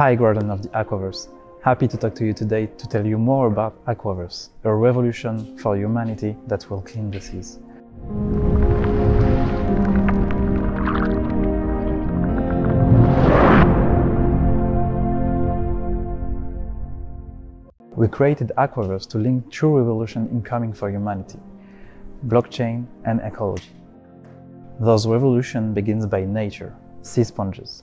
Hi, Guardian of the Aquaverse. Happy to talk to you today to tell you more about Aquaverse, a revolution for humanity that will clean the seas. We created Aquaverse to link true revolution incoming for humanity, blockchain and ecology. Those revolution begins by nature, sea sponges.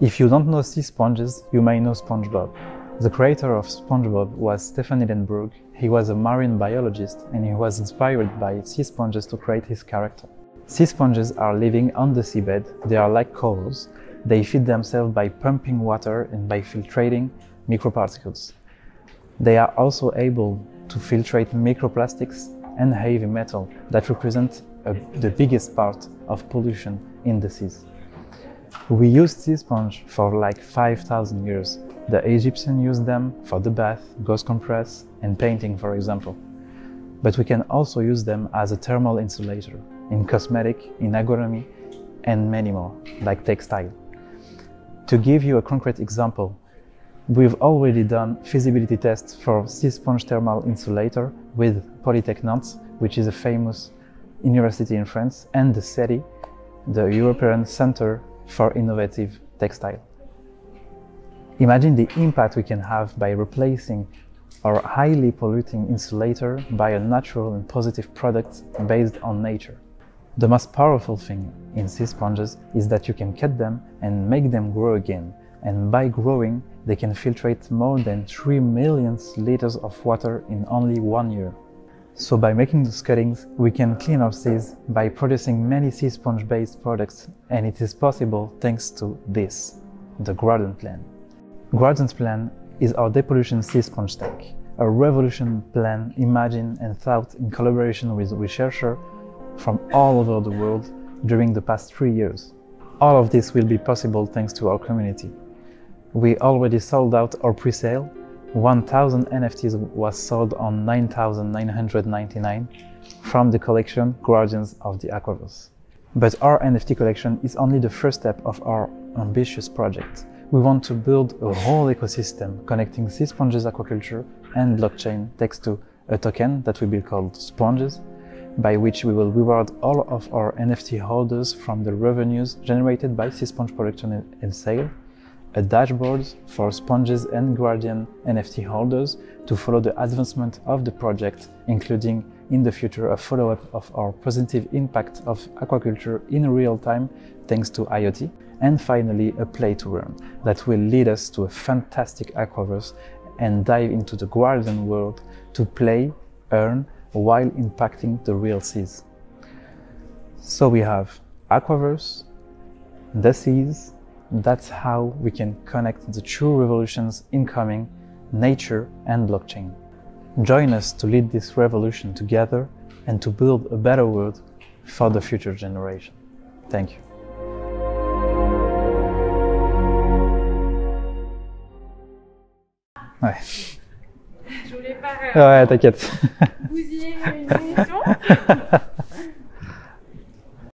If you don't know sea sponges, you may know SpongeBob. The creator of SpongeBob was Stefan Hillenburg. He was a marine biologist and he was inspired by sea sponges to create his character. Sea sponges are living on the seabed. They are like corals. They feed themselves by pumping water and by filtrating microparticles. They are also able to filtrate microplastics and heavy metal that represent a, the biggest part of pollution in the seas. We used sea sponge for like 5,000 years. The Egyptians used them for the bath, ghost compress, and painting, for example. But we can also use them as a thermal insulator in cosmetic, in agronomy, and many more, like textile. To give you a concrete example, We've already done feasibility tests for sea sponge thermal insulator with Polytech Nantes, which is a famous university in France, and the CETI, the European Center for Innovative Textile. Imagine the impact we can have by replacing our highly polluting insulator by a natural and positive product based on nature. The most powerful thing in sea sponges is that you can cut them and make them grow again and by growing, they can filtrate more than 3 million liters of water in only one year. So by making those cuttings, we can clean our seas by producing many sea sponge-based products, and it is possible thanks to this, the Guardian Plan. Guardian's Plan is our depollution sea sponge tank, a revolution plan imagined and thought in collaboration with researchers from all over the world during the past three years. All of this will be possible thanks to our community. We already sold out our pre-sale. 1000 NFTs was sold on 9999 from the collection Guardians of the Aquaverse. But our NFT collection is only the first step of our ambitious project. We want to build a whole ecosystem connecting sea sponges aquaculture and blockchain thanks to a token that will be called Sponges, by which we will reward all of our NFT holders from the revenues generated by sea sponge production and sale a dashboard for Sponges and Guardian NFT holders to follow the advancement of the project, including in the future a follow-up of our positive impact of aquaculture in real time thanks to IoT, and finally a play to earn that will lead us to a fantastic aquaverse and dive into the Guardian world to play, earn, while impacting the real seas. So we have Aquaverse, the seas, that's how we can connect the true revolutions incoming, nature and blockchain. Join us to lead this revolution together and to build a better world for the future generation. Thank you. Ouais. Je voulais pas. Euh, ouais, t'inquiète. Bousiller une émission.